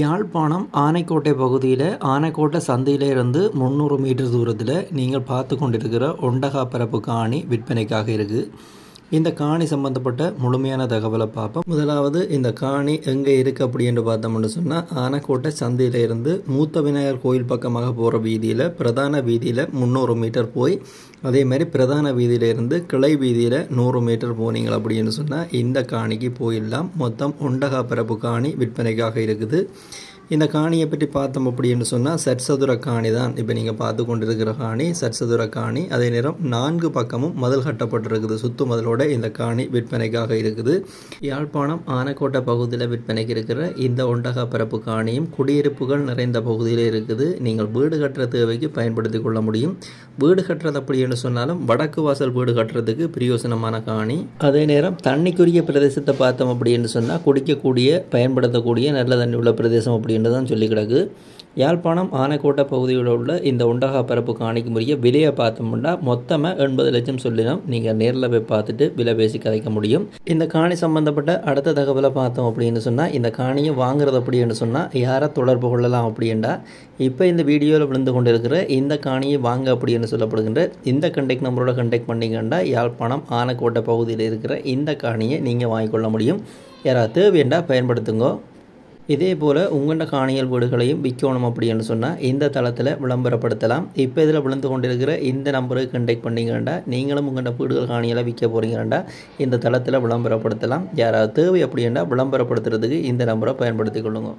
யாழ்ப்பாணம் ஆனைக்கோட்டை பகுதியில் ஆனைக்கோட்டை சந்தையிலிருந்து முந்நூறு மீட்டர் தூரத்தில் நீங்கள் பார்த்து கொண்டிருக்கிற ஒண்டகா பரப்பு காணி விற்பனைக்காக இருக்குது. இந்த காணி சம்பந்தப்பட்ட முழுமையான தகவலை பார்ப்போம். முதலாவது இந்த காணி எங்கே இருக்குது அப்படின்னு பார்த்தோம்னு சொன்னால் ஆனைக்கோட்டை சந்தையிலிருந்து மூத்த விநாயகர் கோயில் பக்கமாக போகிற வீதியில் பிரதான வீதியில் முந்நூறு மீட்டர் போய் அதே மாதிரி பிரதான வீதியிலிருந்து கிளை வீதியில் நூறு மீட்டர் போனீங்க அப்படின்னு சொன்னால் இந்த காணிக்கு போயிடலாம். மொத்தம் ஒண்டகா பரப்பு காணி விற்பனைக்காக இருக்குது. இந்த காணியை பற்றி பார்த்தோம் அப்படின்னு சொன்னால் சட்சதுர காணி தான். இப்போ நீங்கள் பார்த்து கொண்டிருக்கிற காணி சட்சதுர காணி. அதே நேரம் நான்கு பக்கமும் மதில் கட்டப்பட்டிருக்குது. சுத்து மதிலோட இந்த காணி விற்பனைக்காக இருக்குது. யாழ்ப்பாணம் ஆனைக்கோட்டை பகுதியில் விற்பனைக்கு இருக்கிற இந்த ஒண்டகா பரப்பு காணியும் குடியிருப்புகள் நிறைந்த பகுதியில் இருக்குது. நீங்கள் வீடு கட்டுற தேவைக்கு பயன்படுத்தி கொள்ள முடியும். வீடு கட்டுறது அப்படின்னு சொன்னாலும் வடக்கு வாசல் வீடு கட்டுறதுக்கு பிரயோசனமான காணி. அதே நேரம் தண்ணிக்குரிய பிரதேசத்தை பார்த்தோம் அப்படின்னு சொன்னால் குடிக்கக்கூடிய பயன்படுத்தக்கூடிய நல்ல தண்ணி உள்ள பிரதேசம் அப்படின்னு தான் சொல்லி கிடக்கு. யாழ்ப்பாணம் ஆனைக்கோட்டை பகுதியில் உள்ள இந்த உண்டகா பரப்பு காணிக்கு விலையை பார்த்தோம்னா மொத்தமாக எண்பது லட்சம் சொல்லினோம். நீங்கள் நேரில் போய் பார்த்துட்டு விலை பேசி கதைக்க முடியும். இந்த காணி சம்பந்தப்பட்ட அடுத்த தகவலை பார்த்தோம் அப்படின்னு சொன்னால் இந்த காணியை வாங்குறது அப்படின்னு சொன்னால் யாரை தொடர்பு கொள்ளலாம் அப்படின்டா இப்போ இந்த வீடியோவில் விழுந்து கொண்டிருக்கிற இந்த காணியை வாங்க அப்படின்னு சொல்லப்படுகின்ற இந்த கண்டெக்ட் நம்பரோட கண்டெக்ட் பண்ணிங்கன்னா யாழ்ப்பாணம் ஆனைக்கோட்டை பகுதியில் இருக்கிற இந்த காணியை நீங்கள் வாங்கிக்கொள்ள முடியும். யாராவது தேவையண்டா பயன்படுத்துங்க. இதே போல் உங்கண்ட காணியல் வீடுகளையும் விற்கணும் அப்படின்னு சொன்னால் இந்த தளத்தில் விளம்பரப்படுத்தலாம். இப்போ இதில் விழுந்து கொண்டிருக்கிற இந்த நம்பருக்கு கண்டெக்ட் பண்ணிங்கண்டா நீங்களும் உங்கள்கிட்ட வீடுகள் காணியெல்லாம் விற்க போகிறீங்கண்டா இந்த தளத்தில் விளம்பரப்படுத்தலாம். யாராவது தேவை அப்படின்னா விளம்பரப்படுத்துறதுக்கு இந்த நம்பரை பயன்படுத்தி கொள்ளுங்க.